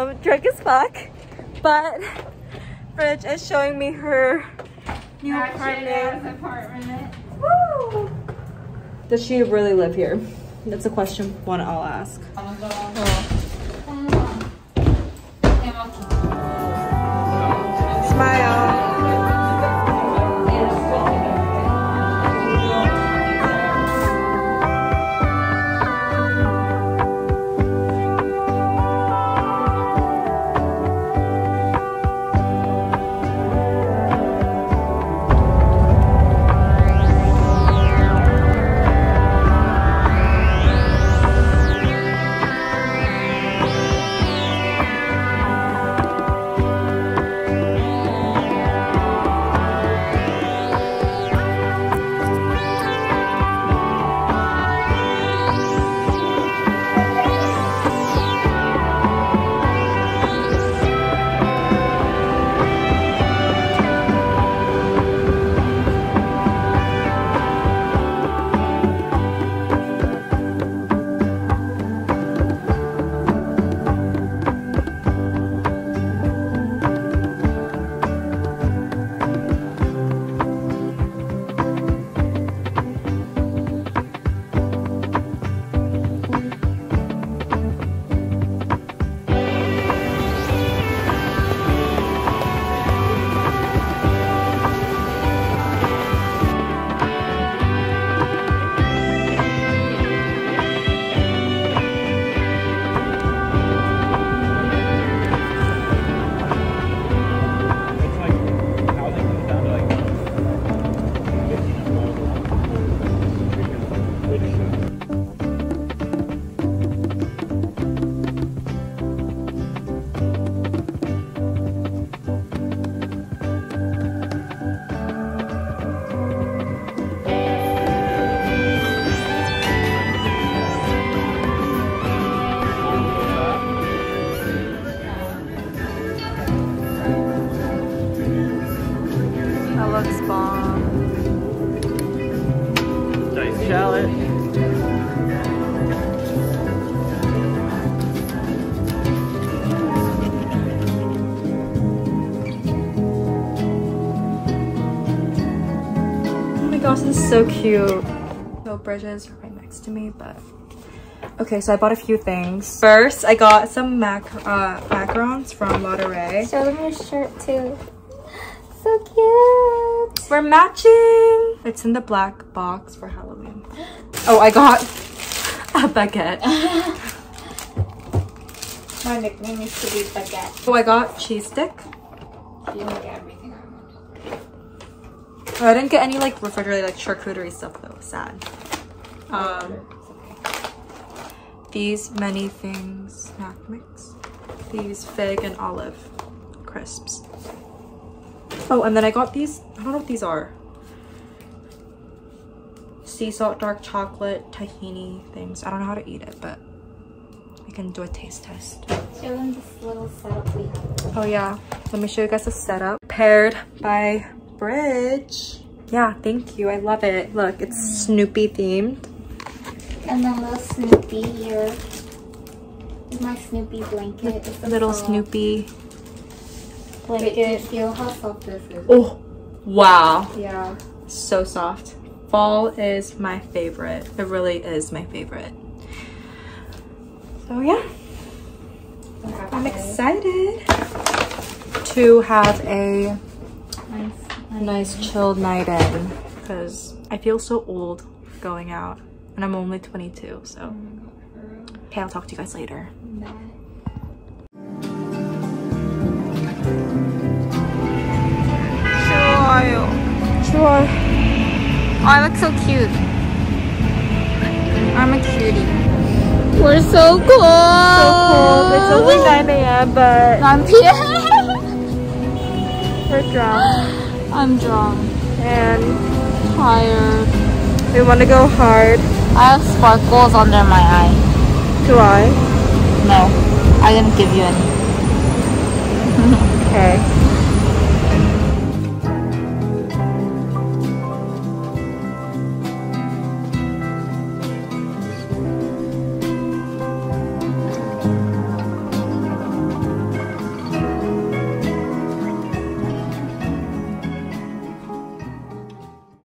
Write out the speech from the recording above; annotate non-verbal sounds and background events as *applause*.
Um, back. But Bridge is showing me her new apartment. apartment. Woo! Does she really live here? That's a question one I'll ask. Smile. Gosh, this is so cute. So Bridges right next to me, but okay. So I bought a few things. First, I got some mac uh, macarons from Monterey. Show them your shirt too. So cute. We're matching. It's in the black box for Halloween. Oh, I got a baguette. My nickname used to be Baguette. Oh, I got cheese stick. You get everything. Oh, I didn't get any like refrigerated like charcuterie stuff though. Sad. Um, these many things snack mix. These fig and olive crisps. Oh, and then I got these. I don't know what these are. Sea salt, dark chocolate, tahini things. I don't know how to eat it, but I can do a taste test. Show them this little setup we have. Oh yeah, let me show you guys the setup. Paired by Bridge. Yeah, thank you. I love it. Look, it's Snoopy themed. And then little Snoopy here. My Snoopy blanket. It's a Little soft Snoopy. Blanket. You feel how soft this is. Oh, wow. Yeah. So soft. Fall is my favorite. It really is my favorite. So yeah, I'm excited to have a Nice nice chilled night in because I feel so old going out and I'm only 22 so okay I'll talk to you guys later Bye. 좋아요 좋아 Oh, I look so cute. I'm a cutie. We're so cool. so cold it's only 9 a.m but I'm here. *laughs* we're drunk *laughs* I'm drunk. and Tired. we want to go hard I have sparkles under my eye. do I No, I didn't give you any.